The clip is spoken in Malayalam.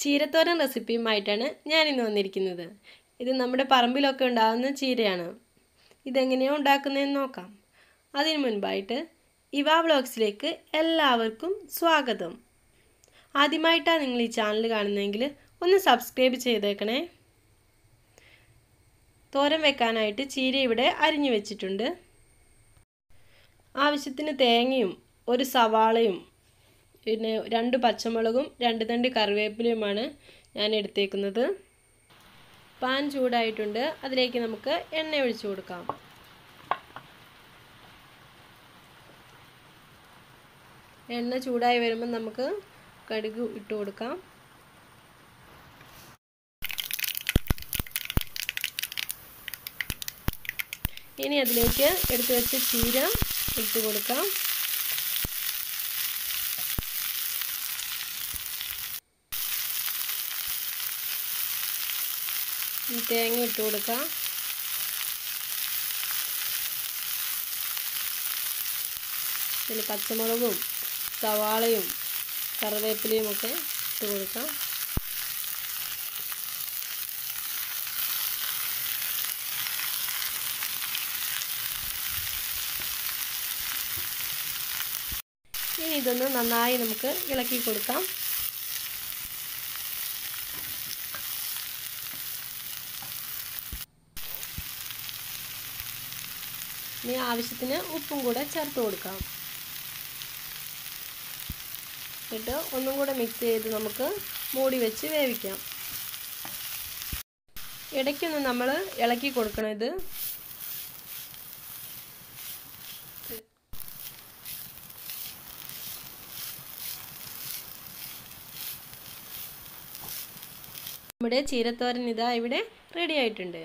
ചീരത്തോരൻ റെസിപ്പിയുമായിട്ടാണ് ഞാൻ ഇന്ന് വന്നിരിക്കുന്നത്. ഇത് നമ്മുടെ പറമ്പിലൊക്കെ ഉണ്ടാകുന്ന ചീരയാണ്. ഇതെങ്ങനെയാണ് ഉണ്ടാക്കുന്നതെന്ന് നോക്കാം. അതിനു മുൻപായിട്ട് ഇവാ വ്ളോഗ്സിലേക്ക് എല്ലാവർക്കും സ്വാഗതം. ആദ്യമായിട്ടാണ് നിങ്ങൾ ഈ ചാനൽ കാണുന്നതെങ്കിൽ ഒന്ന് സബ്സ്ക്രൈബ് ചെയ്തേക്കണേ. തോരൻ വെക്കാനായിട്ട് ചീര ഇവിടെ അരിഞ്ഞു വെച്ചിട്ടുണ്ട്. ആവശ്യത്തിന് തേങ്ങയും ഒരു സവാളയും പിന്നെ രണ്ട് പച്ചമുളകും രണ്ട് തണ്ട് കറിവേപ്പിലയുമാണ് ഞാൻ എടുത്തേക്കുന്നത്. പാൻ ചൂടായിട്ടുണ്ട്. അതിലേക്ക് നമുക്ക് എണ്ണ ഒഴിച്ചു കൊടുക്കാം. എണ്ണ ചൂടായി വരുമ്പോൾ നമുക്ക് കടുക് ഇട്ട് കൊടുക്കാം. ഇനി അതിലേക്ക് എടുത്തു വെച്ച ചീര ഇട്ട് കൊടുക്കാം. തേങ്ങ ഇട്ട് കൊടുക്കാം. പിന്നെ പച്ചമുളകും സവാളയും കറിവേപ്പിലയും ഒക്കെ ഇട്ട് കൊടുക്കാം. ഇനി ഇതൊന്ന് നന്നായി നമുക്ക് ഇളക്കി കൊടുക്കാം. ഇനി ആവശ്യത്തിന് ഉപ്പും കൂടെ ചേർത്ത് കൊടുക്കാം. എന്നിട്ട് ഒന്നും കൂടെ മിക്സ് ചെയ്ത് നമുക്ക് മൂടി വെച്ച് വേവിക്കാം. ഇടയ്ക്കൊന്ന് നമ്മൾ ഇളക്കി കൊടുക്കണം ഇത്. നമ്മുടെ ചീരത്തോരൻ ഇതാ ഇവിടെ റെഡി ആയിട്ടുണ്ട്.